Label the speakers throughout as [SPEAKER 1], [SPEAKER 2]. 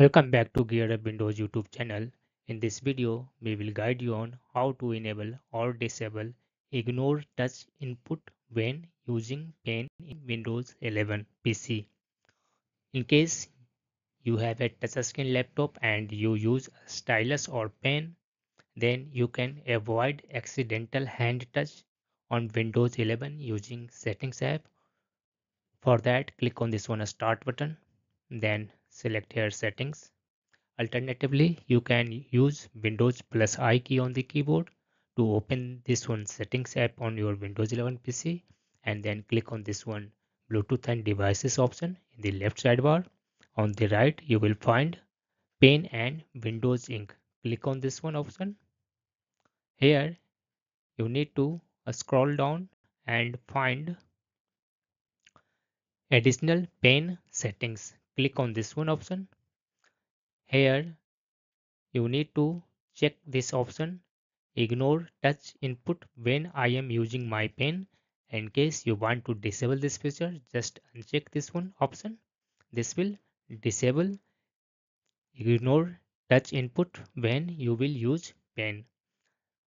[SPEAKER 1] Welcome back to Gear Up Windows YouTube channel. In this video, we will guide you on how to enable or disable Ignore Touch Input when using Pen in Windows 11 PC. In case you have a touchscreen laptop and you use a stylus or pen, then you can avoid accidental hand touch on Windows 11 using Settings app. For that, click on this one Start button, then select here settings. Alternatively, you can use Windows plus I key on the keyboard to open this one settings app on your Windows 11 PC and then click on this one Bluetooth and devices option in the left sidebar. On the right, you will find Pen and Windows Ink. Click on this one option. Here, you need to uh, scroll down and find additional pen settings click on this one option. Here you need to check this option. Ignore touch input when I am using my pen. In case you want to disable this feature just uncheck this one option. This will disable. Ignore touch input when you will use pen.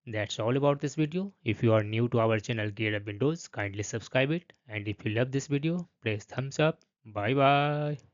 [SPEAKER 1] That's all about this video. If you are new to our channel gear up windows kindly subscribe it. And if you love this video press thumbs up. Bye bye